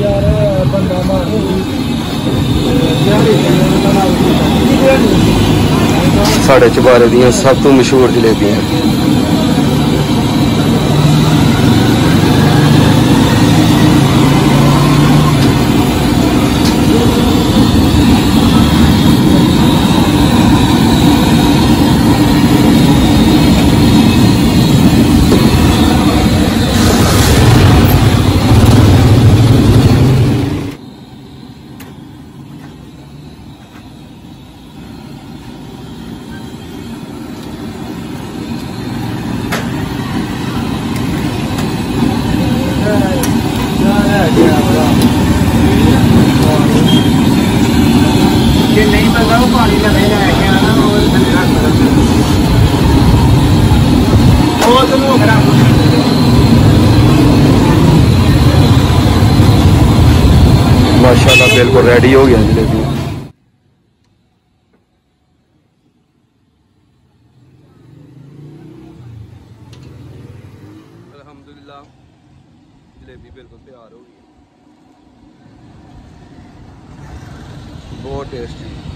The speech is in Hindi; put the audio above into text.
ਯਾਰ ਬੰਦਾ ਮਾਰ ਸਾਡੇ ਚੁਬਾਰੇ ਦੀਆਂ ਸਭ ਤੋਂ ਮਸ਼ਹੂਰ ਜਲੇਬੀਆਂ माशाल्लाह बिल्कुल रेडी हो गया जलेबी। अलहमदुल्ला जलेबी बिल्कुल तैयार हो होगी बहुत टेस्टी।